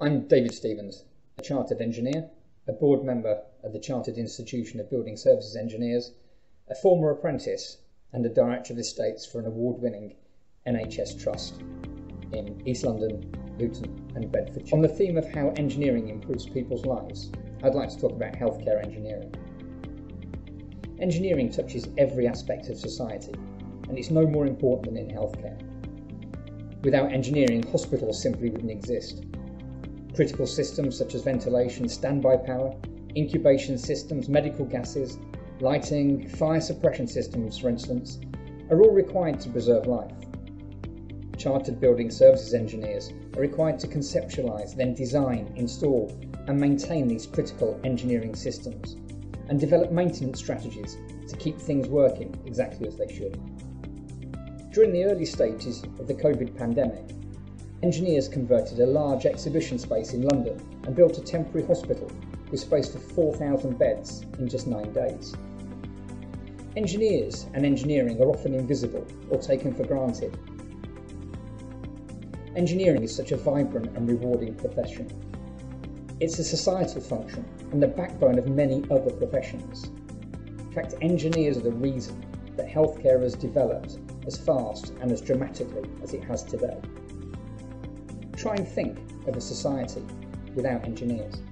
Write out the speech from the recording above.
I'm David Stevens, a chartered engineer, a board member of the Chartered Institution of Building Services Engineers, a former apprentice, and a director of estates for an award winning NHS trust in East London, Luton, and Bedfordshire. On the theme of how engineering improves people's lives, I'd like to talk about healthcare engineering. Engineering touches every aspect of society, and it's no more important than in healthcare. Without engineering, hospitals simply wouldn't exist. Critical systems such as ventilation, standby power, incubation systems, medical gases, lighting, fire suppression systems, for instance, are all required to preserve life. Chartered building services engineers are required to conceptualise, then design, install, and maintain these critical engineering systems, and develop maintenance strategies to keep things working exactly as they should. During the early stages of the COVID pandemic, engineers converted a large exhibition space in London and built a temporary hospital with space for 4,000 beds in just nine days. Engineers and engineering are often invisible or taken for granted. Engineering is such a vibrant and rewarding profession. It's a societal function and the backbone of many other professions. In fact, engineers are the reason that healthcare has developed as fast and as dramatically as it has today. Try and think of a society without engineers.